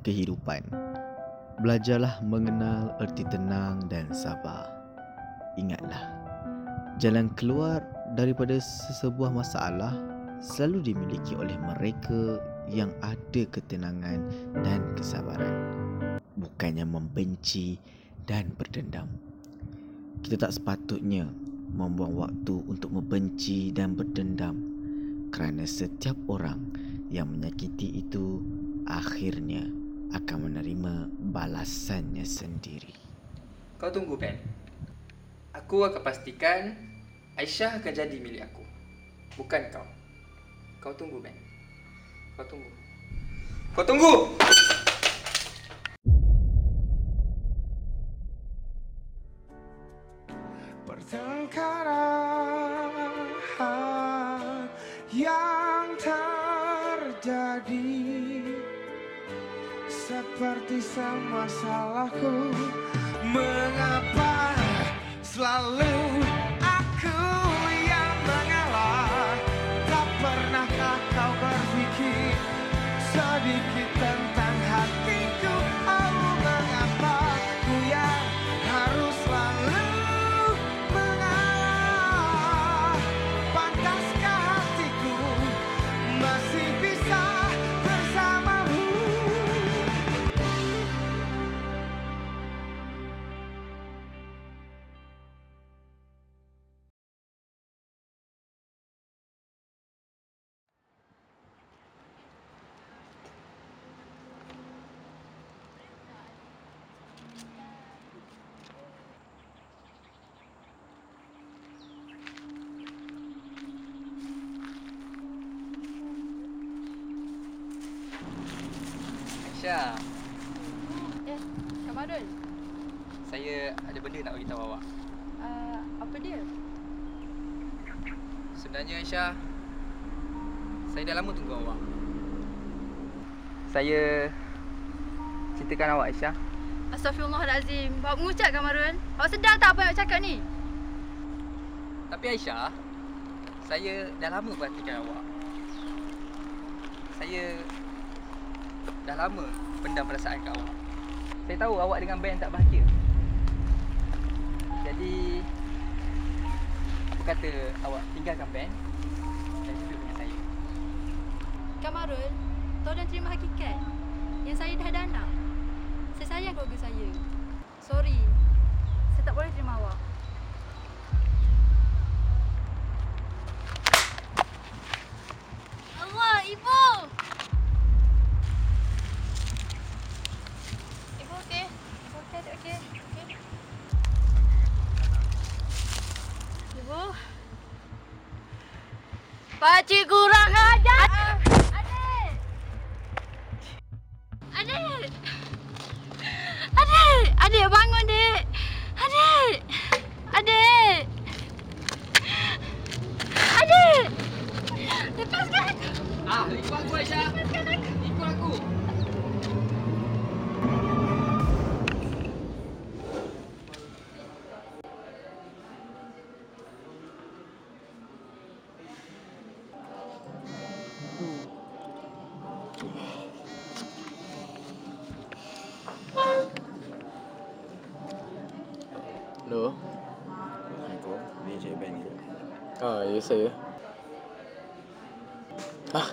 kehidupan. Belajarlah mengenal erti tenang dan sabar. Ingatlah, jalan keluar daripada sesebuah masalah selalu dimiliki oleh mereka yang ada ketenangan dan kesabaran. Bukannya membenci dan berdendam. Kita tak sepatutnya membuang waktu untuk membenci dan berdendam kerana setiap orang yang menyakiti itu akhirnya akan menerima balasannya sendiri. Kau tunggu, Ben. Aku akan pastikan Aisyah akan jadi milik aku. Bukan kau. Kau tunggu, Ben. Kau tunggu. Kau tunggu! pertengkaran yang terjadi seperti sama salahku. Mengapa selalu Aisyah, Eh, Kamarul, saya ada benda nak beritahu awak. uh, apa dia? Sebenarnya Aisyah, saya dah lama tunggu awak. Saya cintakan awak Aisyah. Astaghfirullahalazim. Bawa mengucap Kamarul. Awak sedar tak apa yang awak cakap ni? Tapi Aisyah, saya dah lama perhatikan awak. Saya lama pendam perasaan kat awak. Saya tahu awak dengan Ben tak bahagia. Jadi, apa kata awak tinggalkan Ben dan hidup dengan saya? Kamarul, tolong terima hakikat. Yang saya dah ada anak. Saya sayang keluarga saya. Sorry. Saya tak boleh terima awak. Pakcik kurang ajar! Adik! Adik! Adik! Adik bangun, Dek! Adik! Adik! Adik! Lepaskan aku! Ah, ikut aku Aisyah. Ikut aku. Hello. Assalamualaikum. Ni Cik Ben ni. Ah, ya saya. Ah,